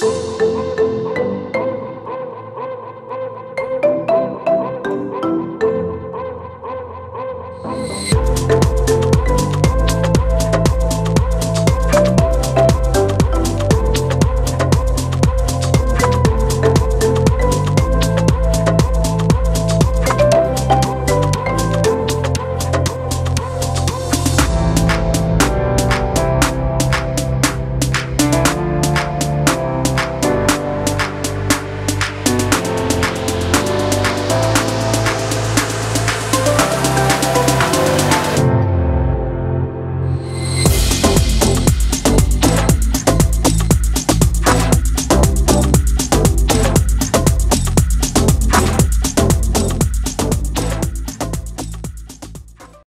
soul.